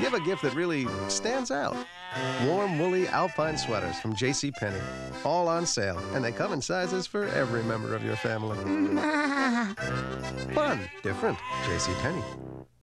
Give a gift that really stands out. Warm, woolly alpine sweaters from J.C. Penney. All on sale, and they come in sizes for every member of your family. Fun, different. J.C. Penney.